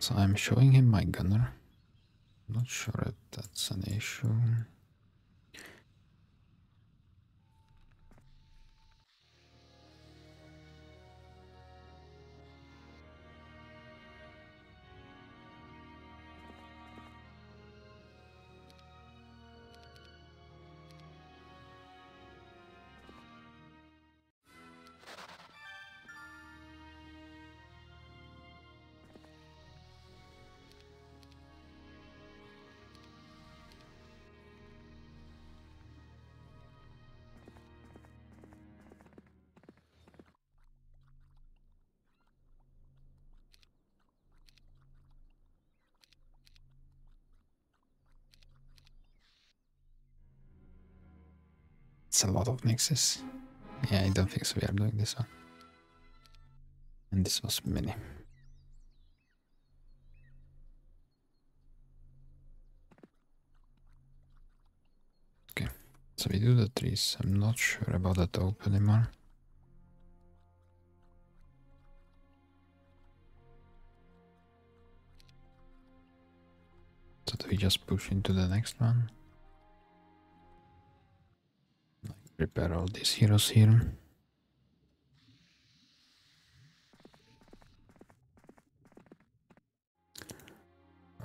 So I'm showing him my Gunnar. Not sure if that's an issue. It's a lot of mixes. Yeah, I don't think so. We are doing this one. And this was mini. Okay, so we do the trees. I'm not sure about that taupe anymore. So do we just push into the next one? Prepare all these heroes here.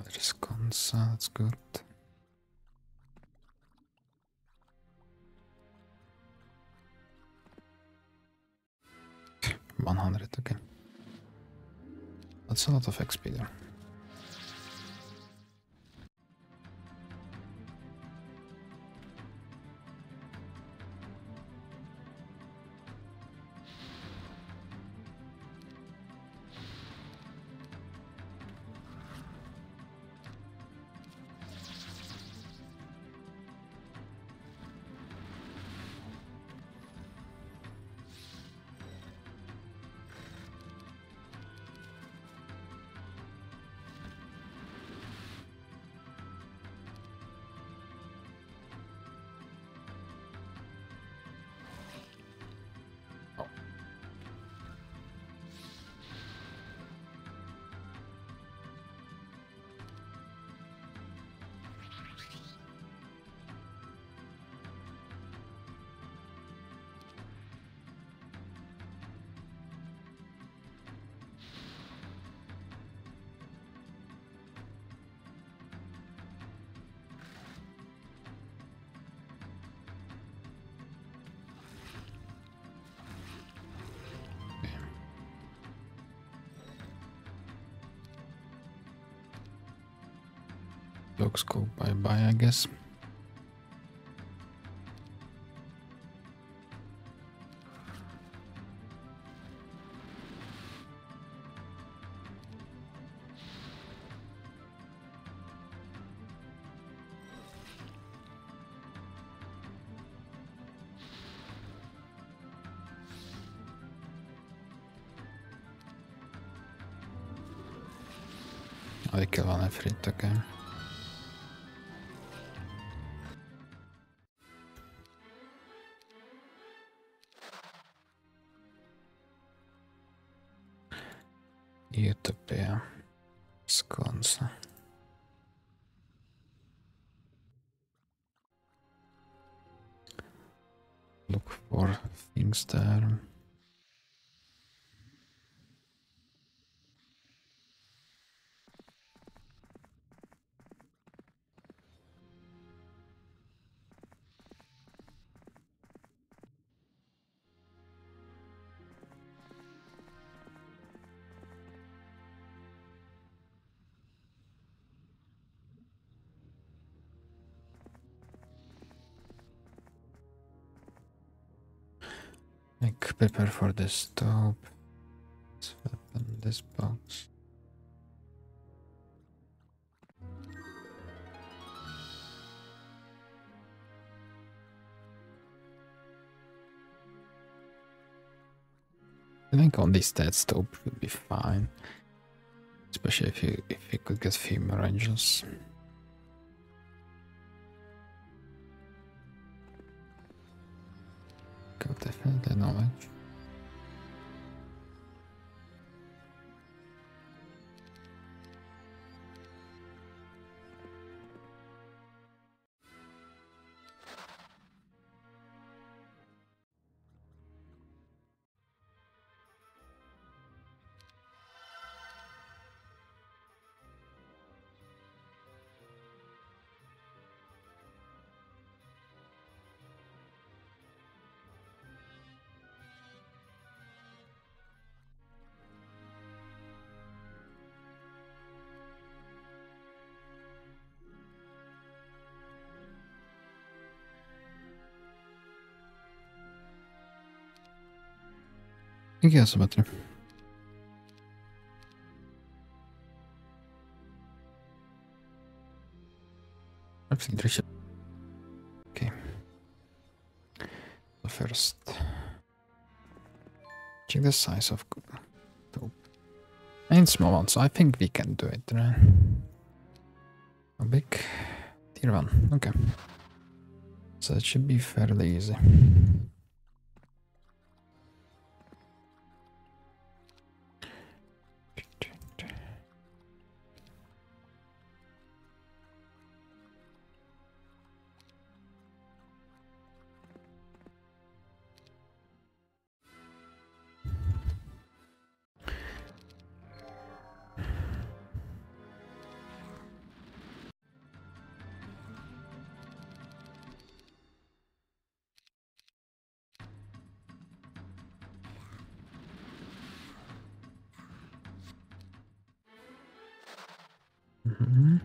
There's Konsa, ah, that's good. One hundred, okay. That's a lot of XP there. I guess. Kan vara fritt, okej. Okay. Prepare for the stop. Let's open this box. I think on this that stop would be fine. Especially if you if you could get female angels. Got definitely knowledge. Är så bättre? Filter ship. Okay. So first, check the size of the and small one. So I think we can do it. Right? How big? Tier one. Okay. So it should be fairly easy. Mhm.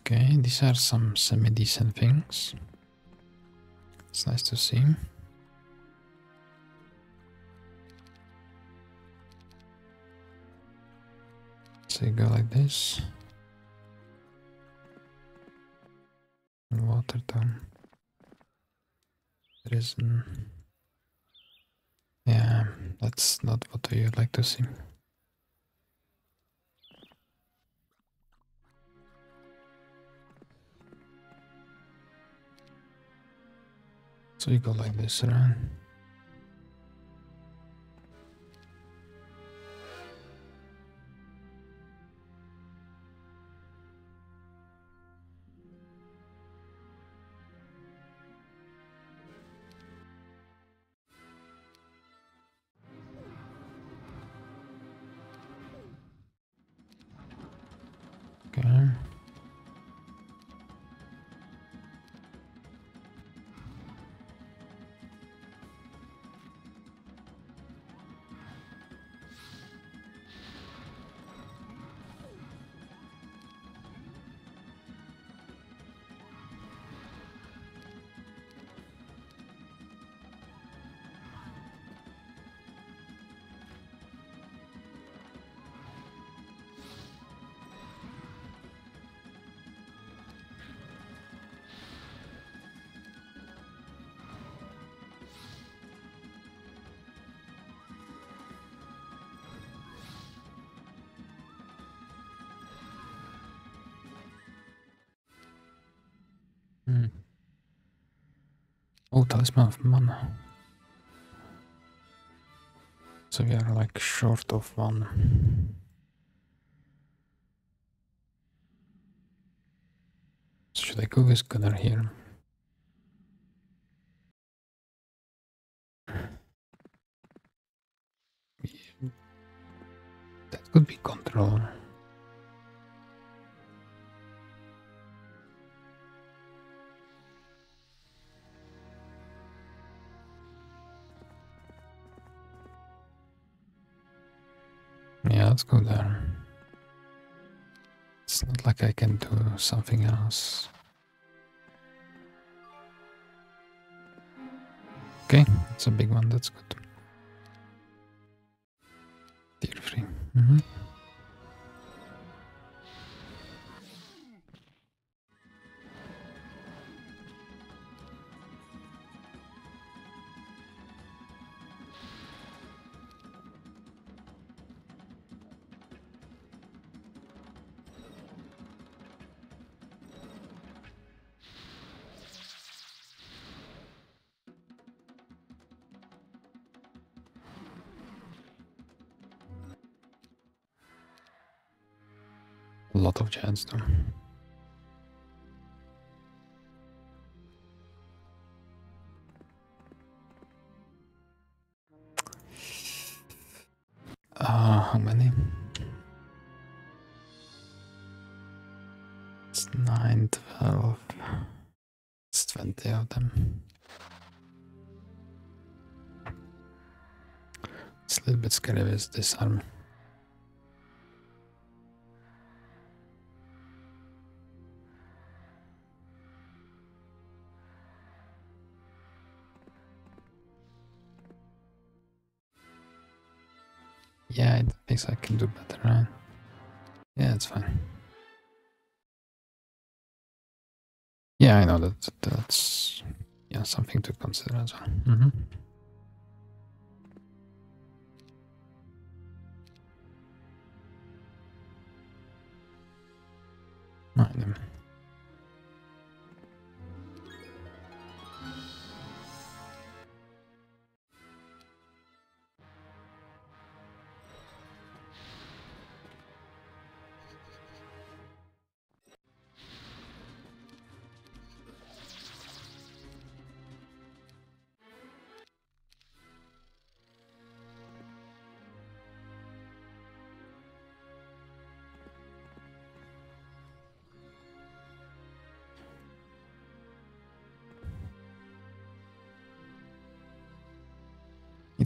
Okay, these are some semi-decent things. It's nice to see. So you go like this. Water down. There is Yeah, that's not what you would like to see. So you go like this around. Oh, talisman of mana. So we are like short of one. So Should I go with Gunnar here? That could be control. Go there. It's not like I can do something else. Okay, it's a big one, that's good. Tier free. hmm lot of giants though. Uh, how many? It's 9, 12. It's 20 of them. It's a little bit scary with this army. Can do better? Yeah, it's fine. Yeah, I know that that's yeah something to consider as well. Mm -hmm. Right,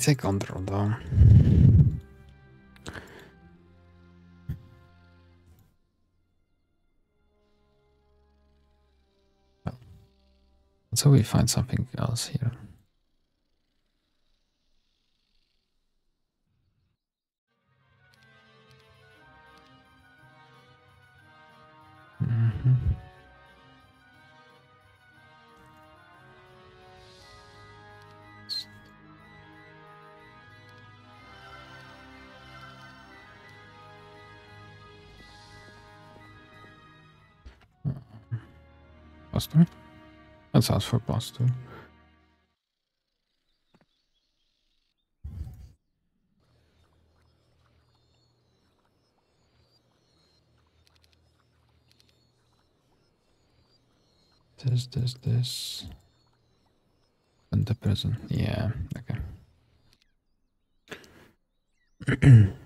It's a control though. So we find something else here. Let's ask for two. This, this, this. And the prison. Yeah, okay.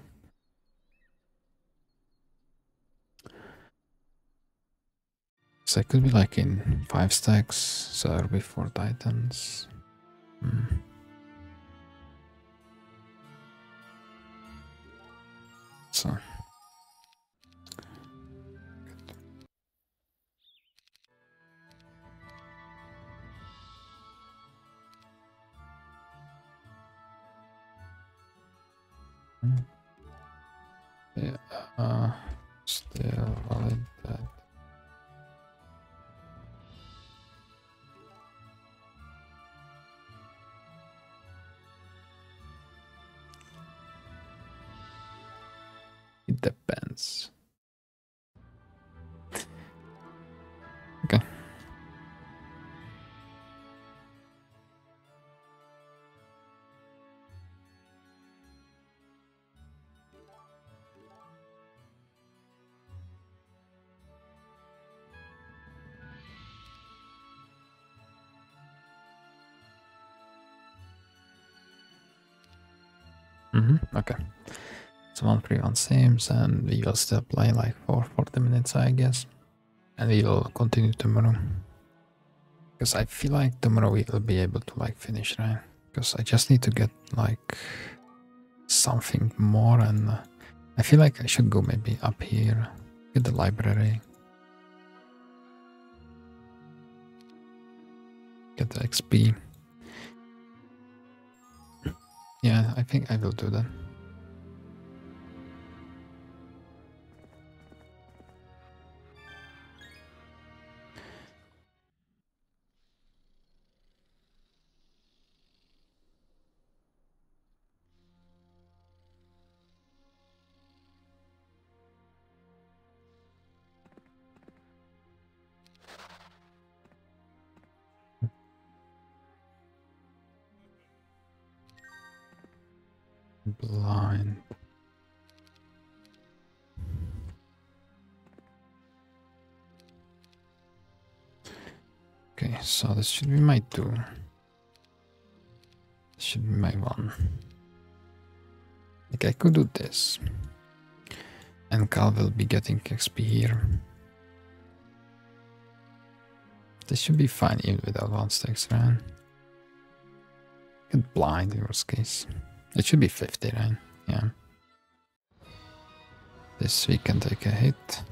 So it could be like in five stacks, so it'll be four titans. Hmm. So. Hmm. Yeah, uh, still valid Mm-hmm. Okay. So one free one seems and we will still play like for 40 minutes I guess. And we will continue tomorrow. Because I feel like tomorrow we will be able to like finish, right? Because I just need to get like something more and uh, I feel like I should go maybe up here, get the library. Get the XP. Yeah, I think I will do that. Blind. Okay, so this should be my two. This should be my one. Like I could do this. And Calh will be getting XP here. This should be fine even without one stacks, right? Get blind in worst case. It should be 50, right? Yeah. This we can take a hit.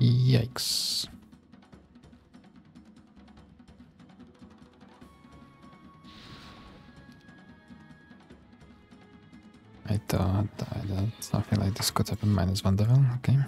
Yikes. I thought that something like this could happen minus one level, okay.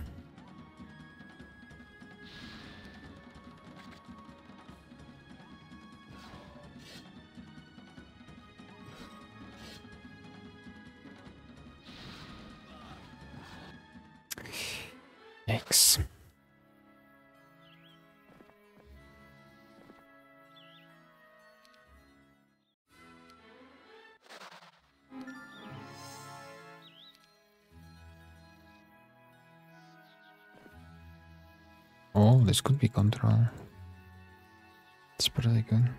Oh, this could be control. It's pretty good.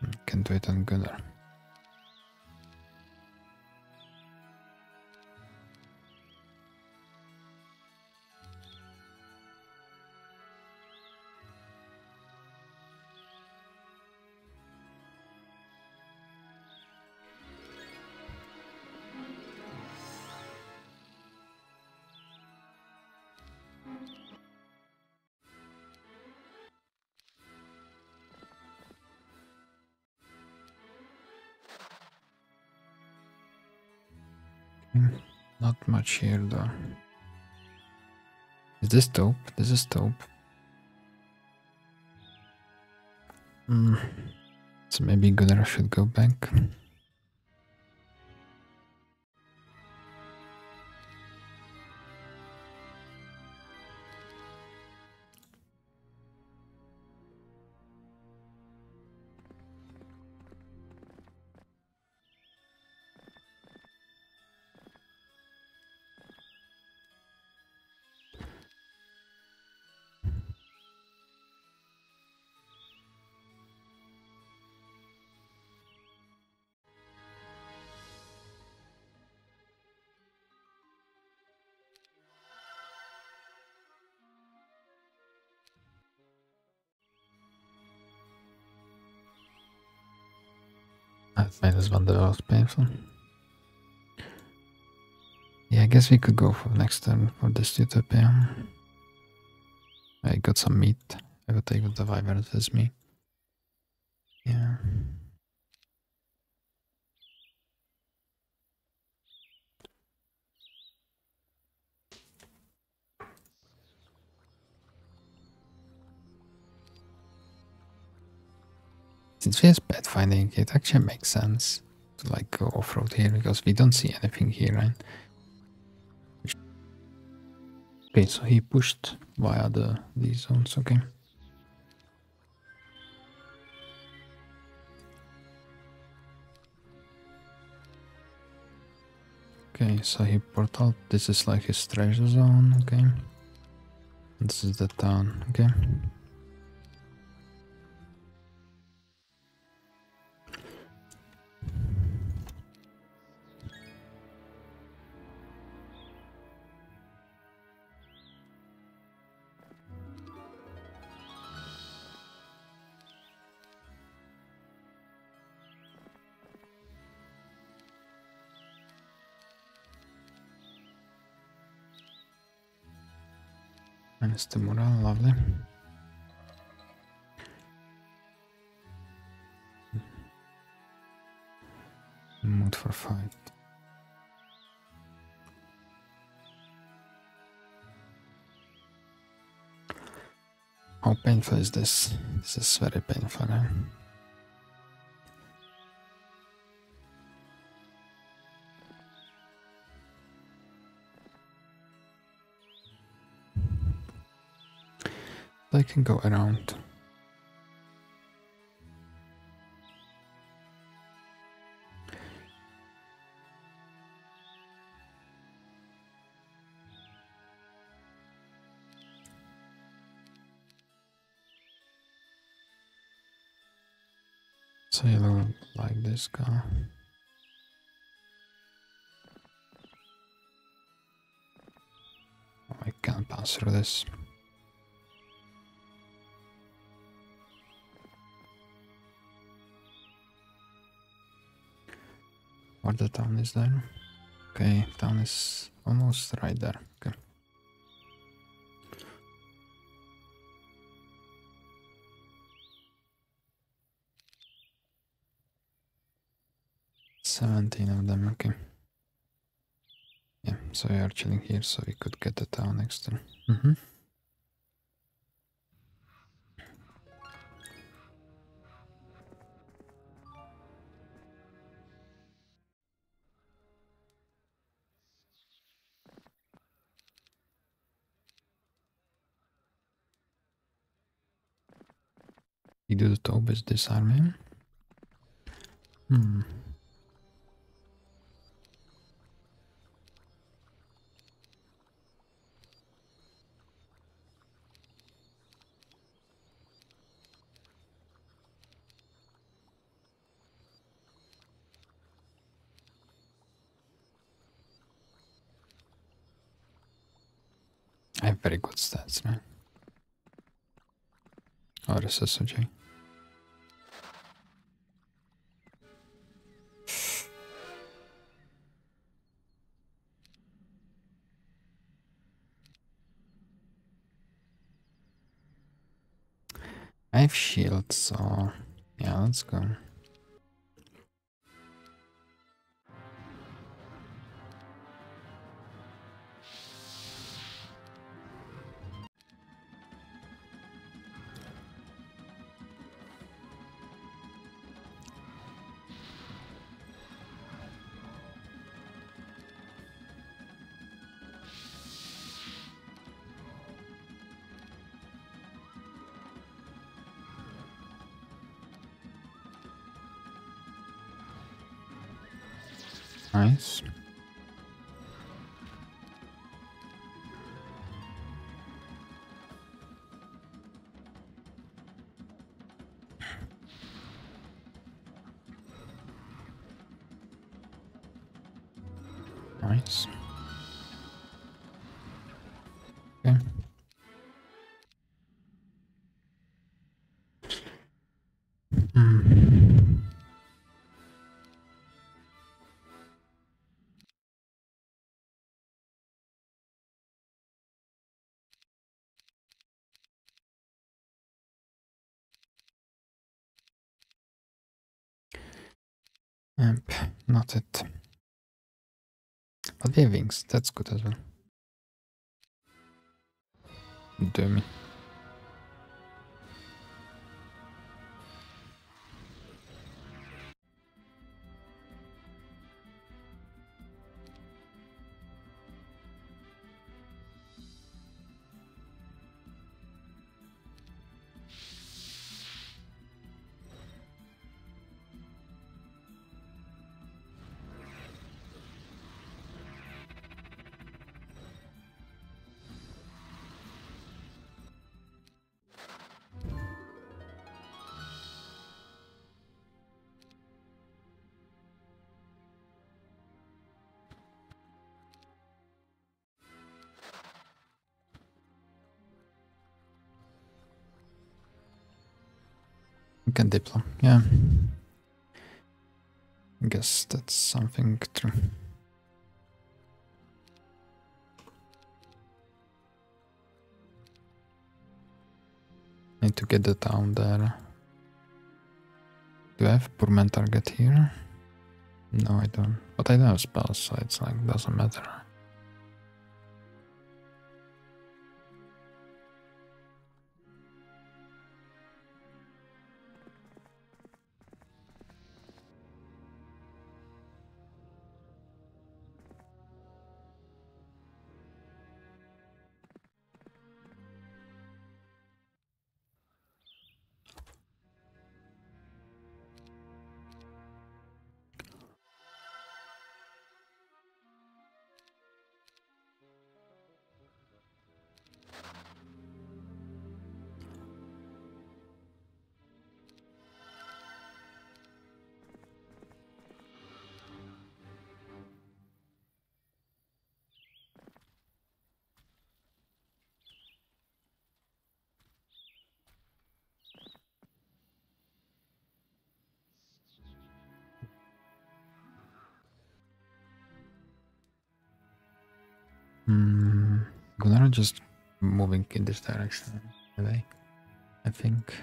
Hmm, Can do it on Gunnar. Here though. Is this dope? This is dope. Hmm. So maybe Gunnar should go back. That minus one the most painful. Yeah, I guess we could go for next turn for this Utopia. I got some meat. I will take the wyvern with me. Yeah. Since we have pathfinding, it actually makes sense to like go off-road here because we don't see anything here, right? Okay, so he pushed via the these zones, okay. Okay, so he portal. This is like his treasure zone, okay. This is the town, okay. Minus the morale, lovely. Mood for fight. How painful is this? This is very painful. Eh? Can go around. So you look like this guy. Oh, I can't pass through this. What the town is there? Okay, town is almost right there. Okay. Seventeen of them, okay. Yeah, so we are chilling here so we could get the town next to. Mm -hmm. Do the Tobis disarming? Hmm. I have very good stats, right? Oh, this is SSOG. Have shields, so yeah, let's go. Nice. Nice. Amp, not it. But they have wings, that's good as well. Dummy. Can diplo, yeah. I guess that's something true. Need to get the town there. Do I have Purman target here? No, I don't. But I don't have spells, so it's like doesn't matter. Just moving in this direction. Today, I think.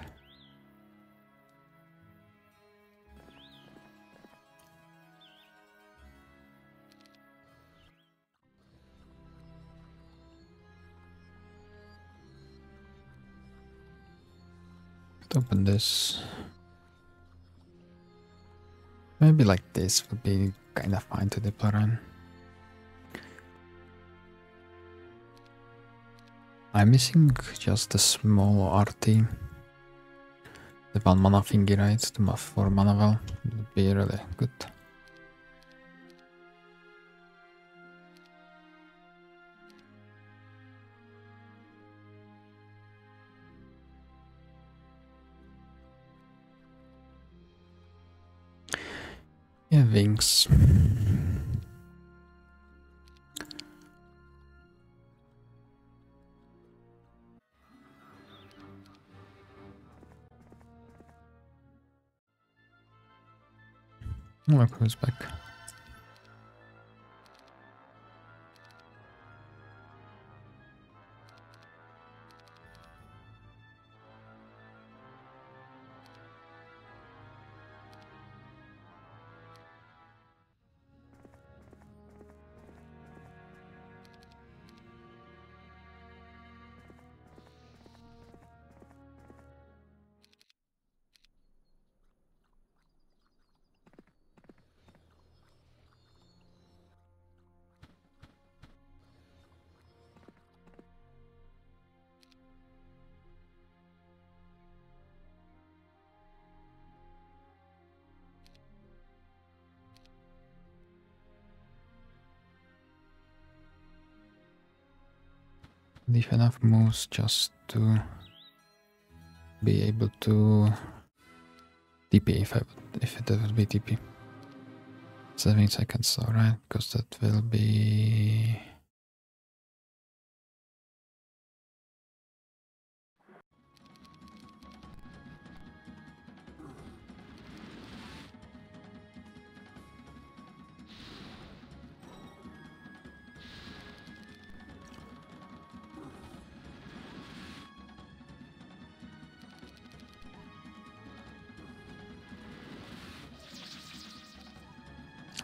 Open this. Maybe like this would be kind of fine to deploy on. I'm missing just a small RT. The one mana thingy, right? To my for mana well. Would be really good. Yeah, wings. Look who's back. Enough moves just to be able to TP if I would, if it would be TP. Seven seconds, alright, because that will be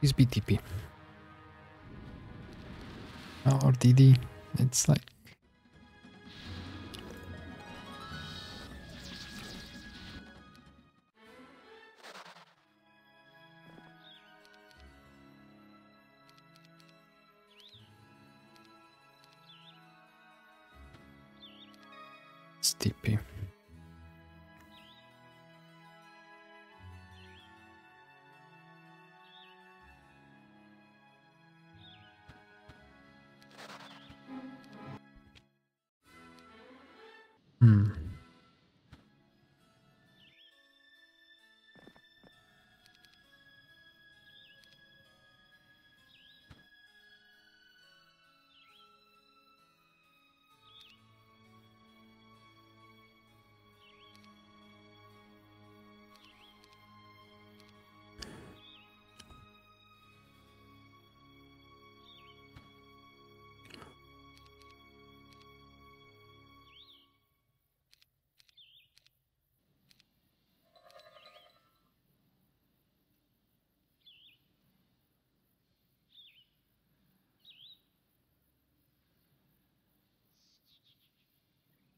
Please BTP. Or DD. It's like it's TP.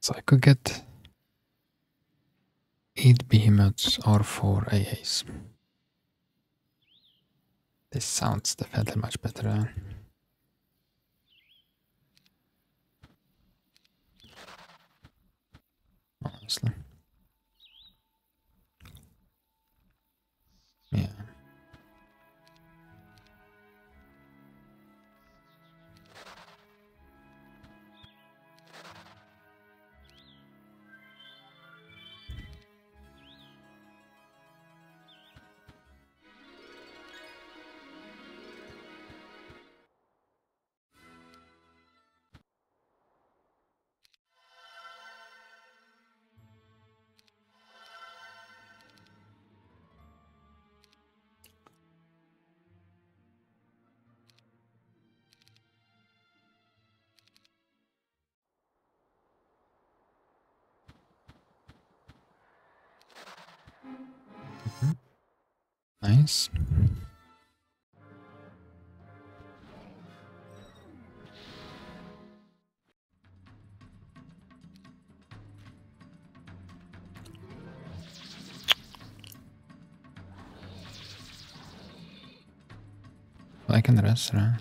So I could get eight behemoths or four AAs. This sounds definitely much better. Eh? Honestly. Mm-hmm. Nice. I can rest, right?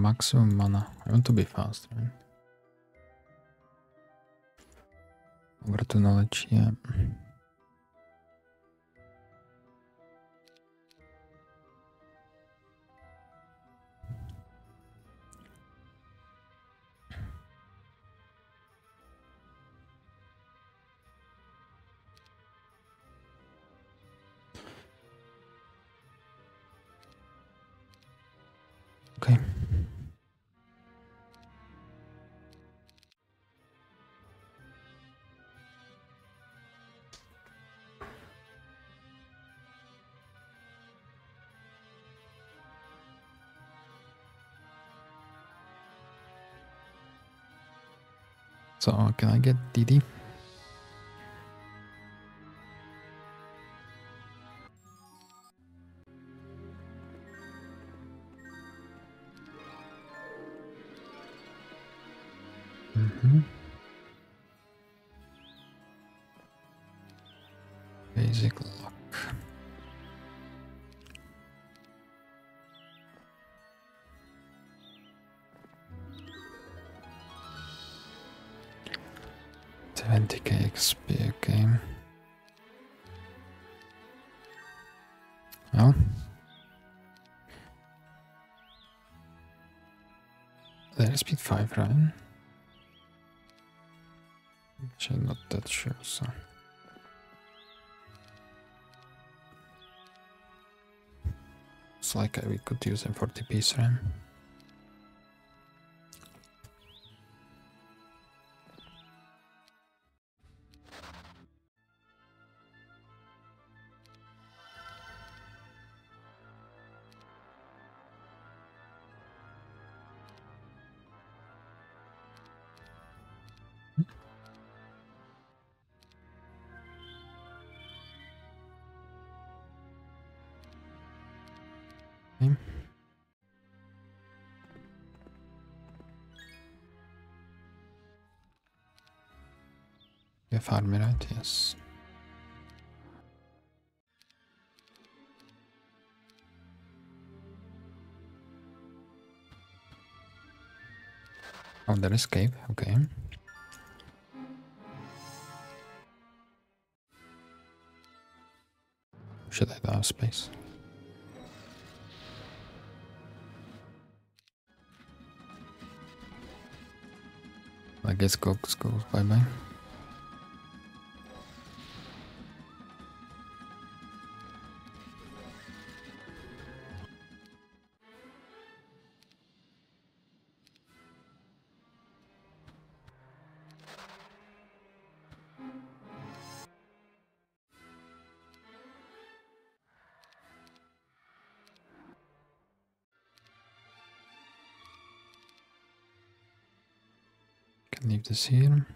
Maximum mana. I want to be fast, right? Over to knowledge, yeah. So can I get DD? Mm-hmm. Basically. 20k XP, game. Well. There's speed 5, ram. Which I'm not that sure, so... It's like we could use M40 piece RAM. Right? Färdiga med yes. Oh, there is cave, okay. Should I have space? I guess Cox goes bye bye. This here.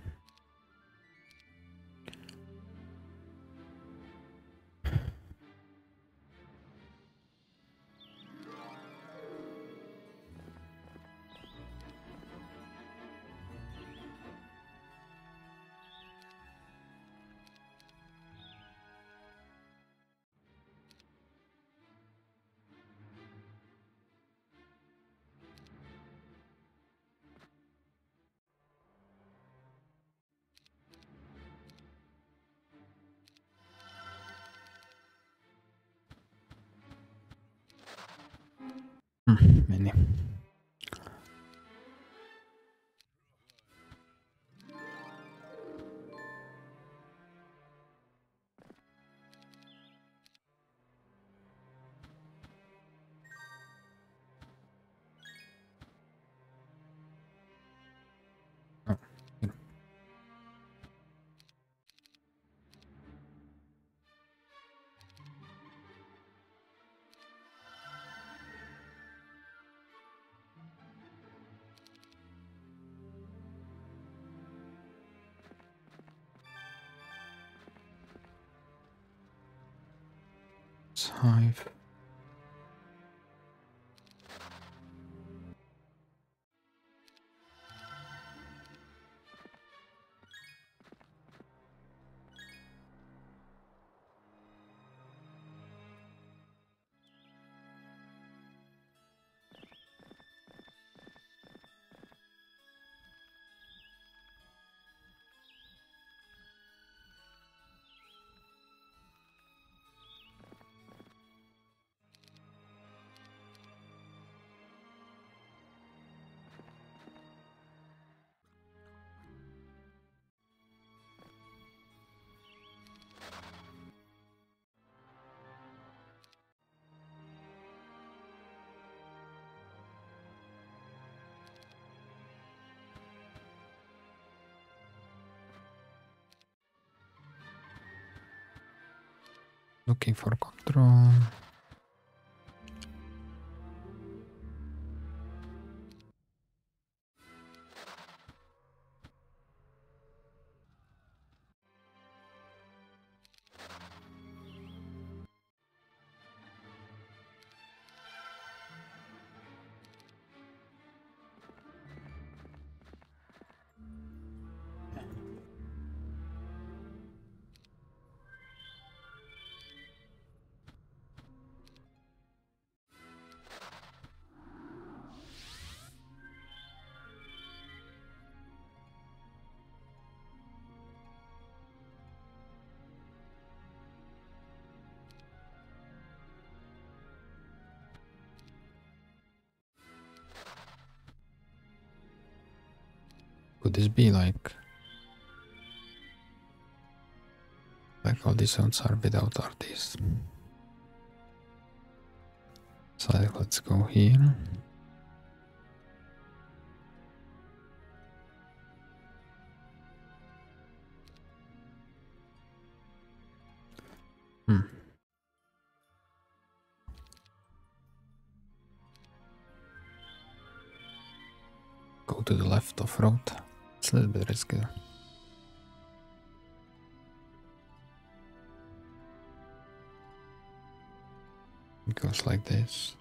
Hive. Looking for control. Could this be like like all these zones are without artists? So let's go here. Hmm. Go to the left of road. It's a little bit risky. It goes like this.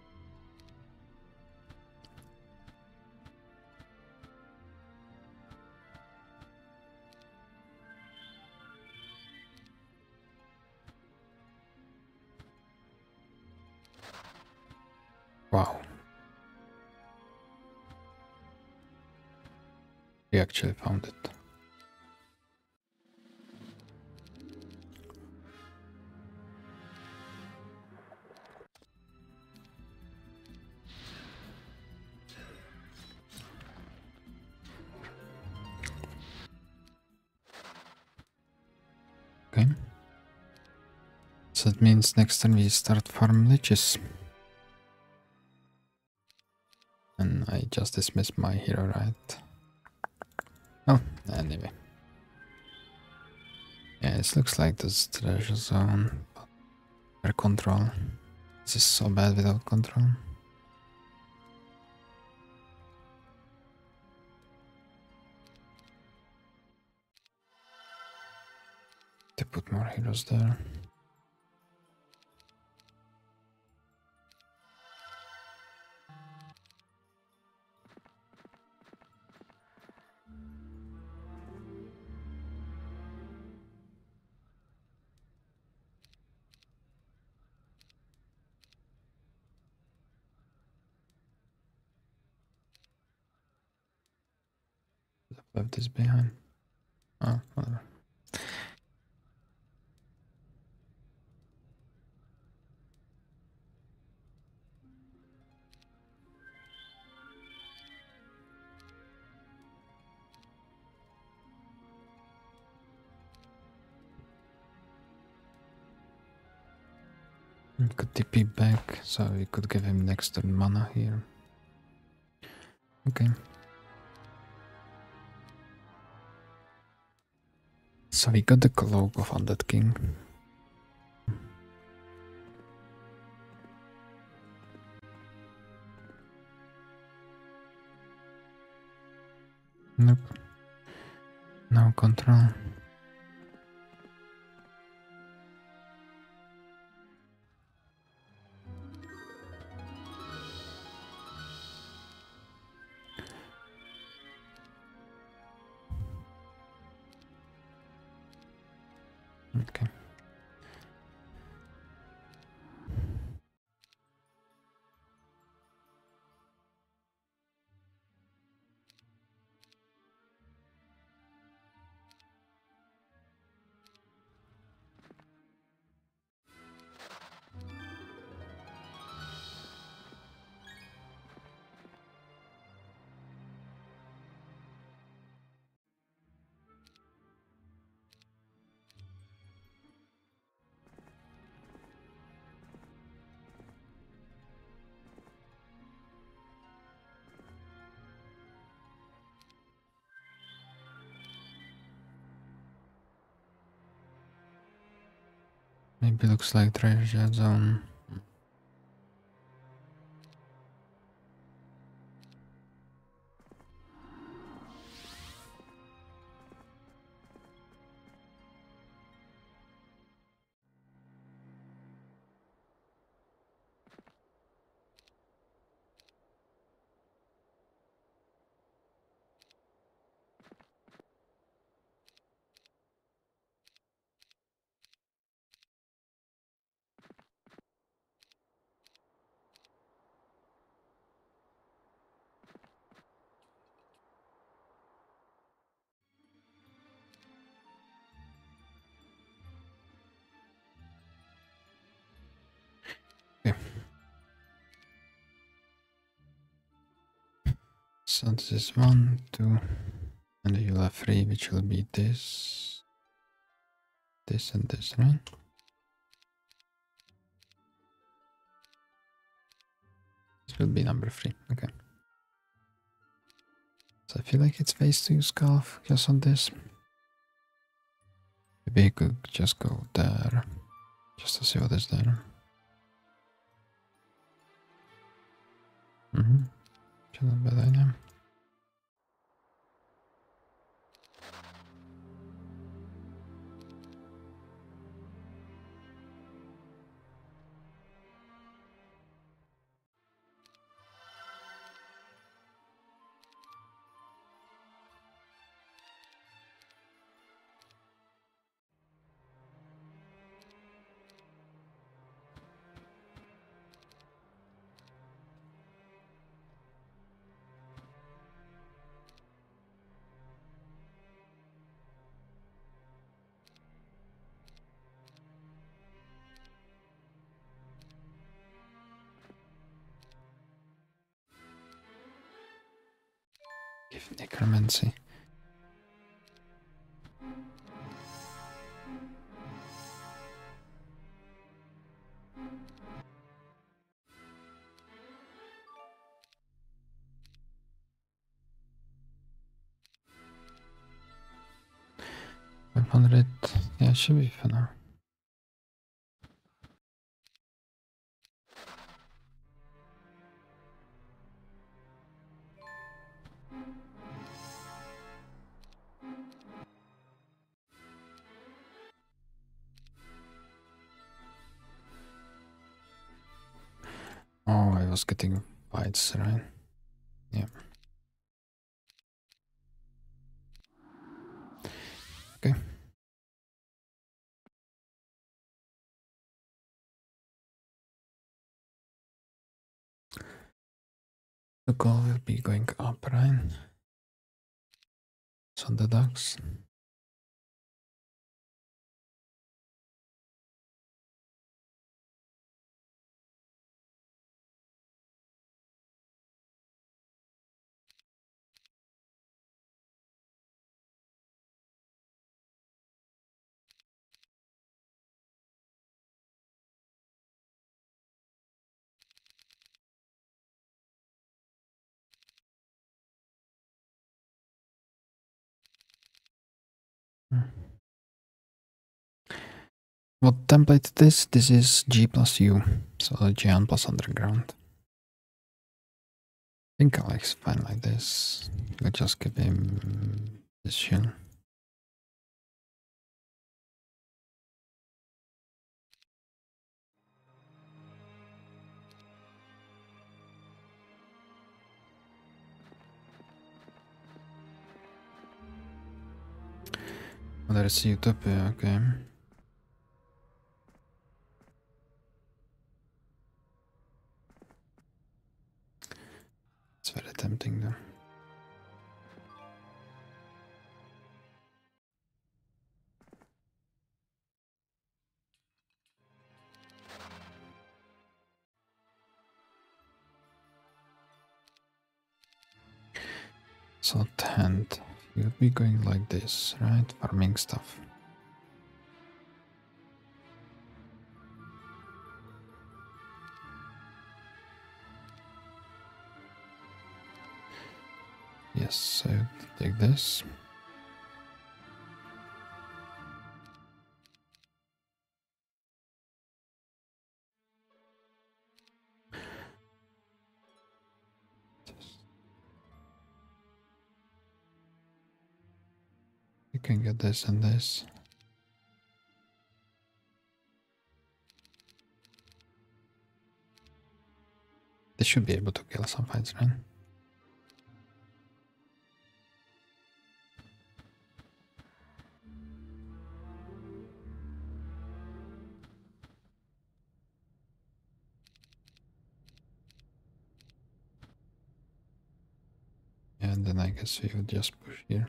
Actually found it. Okay. So that means next time we start farm liches. And I just dismissed my hero, right? It looks like this treasure zone, under control. This is so bad without control. To put more heroes there. So we could give him next turn mana here. Okay. So we got the cloak of Undead King. Nope. No control. Looks like treasure zone. So this is one, two, and you'll have three, which will be this, this, and this, right? This will be number three, okay. So I feel like it's waste to use Scarf just on this. Maybe you could just go there, just to see what is there. Mm-hmm. Not a bad idea. Give necromancy. Five hundred. Yeah, it should be for now. Right? Yeah. Okay. The goal will be going up, right? So the ducks. What template is? This This is G plus U, so Giant plus underground. I think I fine like this. Let's just give him this shield. Oh, there's Utopia, okay. It's very tempting though. So tent, you'll be going like this, right? Farming stuff. Yes, so take this. Can get this and this. They should be able to kill some fights, right? And then I guess we would just push here.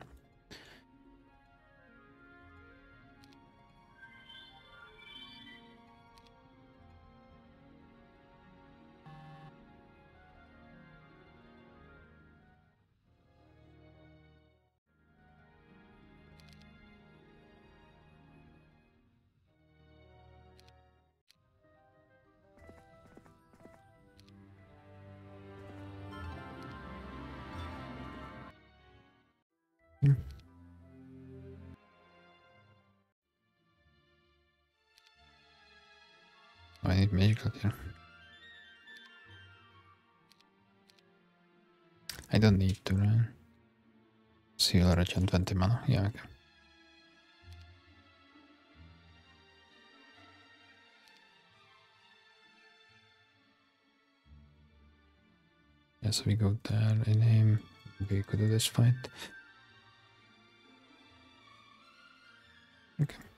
I here. I don't need to run. Seal regen 20 mana. Yeah, okay. Yeah, so we go there in him. We could do this fight. Okay.